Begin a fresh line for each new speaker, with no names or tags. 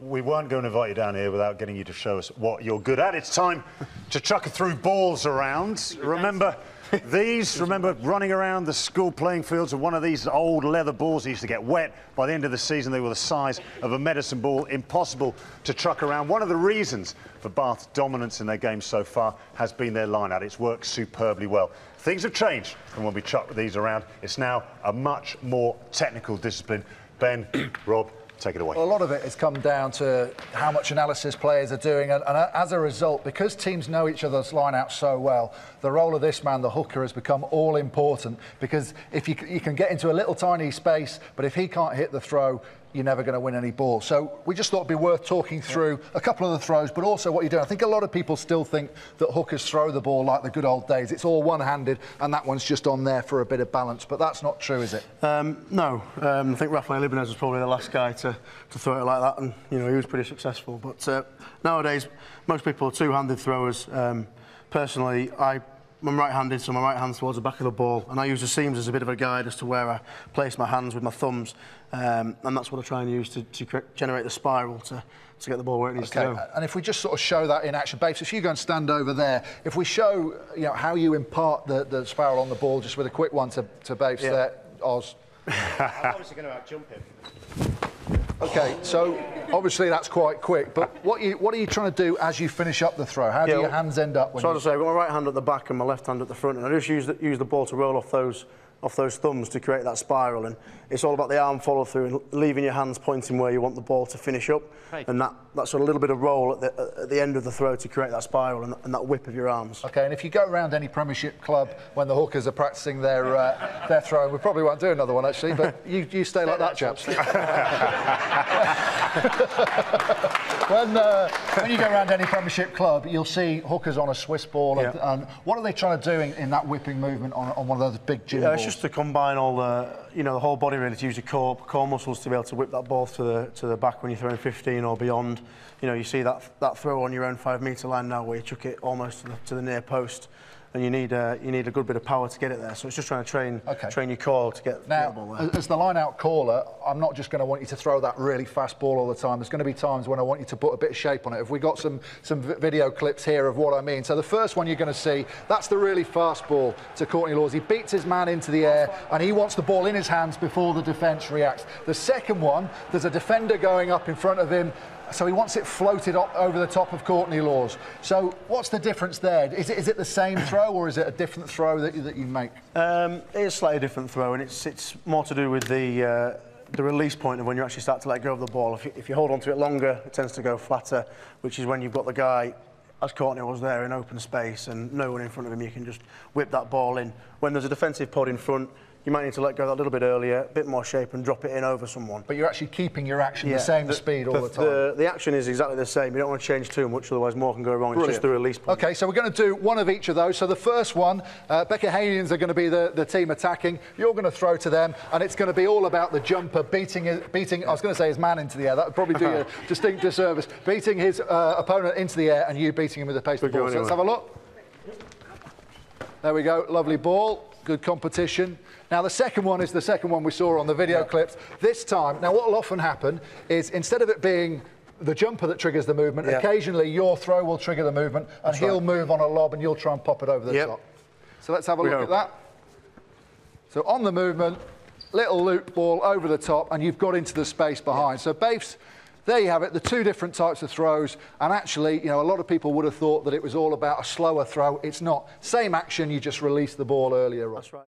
We weren't going to invite you down here without getting you to show us what you're good at. It's time to chuck a through balls around. Remember these? Remember running around the school playing fields with one of these old leather balls that used to get wet. By the end of the season, they were the size of a medicine ball, impossible to truck around. One of the reasons for Bath's dominance in their game so far has been their line out. It's worked superbly well. Things have changed from when we chucked these around. It's now a much more technical discipline. Ben, Rob, Take it away.
Well, a lot of it has come down to how much analysis players are doing, and, and as a result, because teams know each other's line out so well, the role of this man, the hooker, has become all important. Because if you, you can get into a little tiny space, but if he can't hit the throw, you're never going to win any balls. So we just thought it'd be worth talking through a couple of the throws, but also what you're doing. I think a lot of people still think that hookers throw the ball like the good old days. It's all one-handed, and that one's just on there for a bit of balance. But that's not true, is it?
Um, no. Um, I think Rafael Ibanez was probably the last guy to, to throw it like that, and you know he was pretty successful. But uh, nowadays, most people are two-handed throwers. Um, personally, I I'm right-handed, so my right hand's towards the back of the ball, and I use the seams as a bit of a guide as to where I place my hands with my thumbs, um, and that's what I try and use to, to generate the spiral to, to get the ball where it needs okay. to go.
And if we just sort of show that in action, Babes, if you go and stand over there, if we show you know how you impart the, the spiral on the ball, just with a quick one to, to Babes yeah. there, Oz.
I'm obviously going to out-jump him.
Okay, so obviously that's quite quick, but what, you, what are you trying to do as you finish up the throw? How do your hands end up?
When so you... I say, I've got my right hand at the back and my left hand at the front, and I just use the, use the ball to roll off those off those thumbs to create that spiral. And it's all about the arm follow through and leaving your hands pointing where you want the ball to finish up. Right. And that, that's a little bit of roll at the, at the end of the throw to create that spiral and, and, that whip of your arms.
Okay, and if you go around any Premiership club when the hookers are practicing their, uh, their throwing, we probably won't do another one actually, but you, you stay like that, chaps. when, uh, when you go around any Premiership club, you'll see hookers on a Swiss ball. Yeah. And, and, what are they trying to do in, in that whipping movement on, on one of those big gym
yeah,
balls?
It's just to combine all the, you know, the whole body really to use your core, core muscles to be able to whip that ball to the to the back when you're throwing 15 or beyond. You know, you see that that throw on your own five metre line now where you chuck it almost to the, to the near post and you need a, you need a good bit of power to get it there. So it's just trying to train okay. train your core to get
now,
the ball there.
As the line out caller, I'm not just going to want you to throw that really fast ball all the time. There's going to be times when I want you to put a bit of shape on it. If we got some some video clips here of what I mean. So the first one you're going to see, that's the really fast ball to Courtney Lawes. He beats his man into the air and he wants the ball in his hands before the defence reacts. The second one, there's a defender going up in front of him so he wants it floated up over the top of Courtney Lawes. So what's the difference there? Is it, is it the same throw or is it a different throw that you, that you make?
Um, it's slightly different throw and it's, it's more to do with the, uh, the release point of when you actually start to let go of the ball. If you, if you hold on to it longer, it tends to go flatter, which is when you've got the guy as Courtney was there in open space and no one in front of him, you can just whip that ball in. When there's a defensive pod in front, you might need to let go that a little bit earlier, a bit more shape and drop it in over someone.
But you're actually keeping your action yeah. the same the, speed all the, the time.
The, the, action is exactly the same. You don't want to change too much, otherwise more can go wrong. Brilliant. It's just the release point.
Okay, so we're going to do one of each of those. So the first one, uh, Becca Hanians are going to be the, the team attacking. You're going to throw to them, and it's going to be all about the jumper beating, beating I was going to say his man into the air. That would probably do you a distinct disservice. Beating his uh, opponent into the air and you beating him with the pace of the ball. So let's have a look. There we go, lovely ball good competition. Now, the second one is the second one we saw on the video yeah. clips. This time, now what will often happen is instead of it being the jumper that triggers the movement, yeah. occasionally your throw will trigger the movement and That's he'll right. move on a lob and you'll try and pop it over the yep. top. So let's have a we look hope. at that. So on the movement, little loop ball over the top and you've got into the space behind. So Bafes there you have it, the two different types of throws. And actually, you know, a lot of people would have thought that it was all about a slower throw. It's not. Same action, you just release the ball earlier. That's right.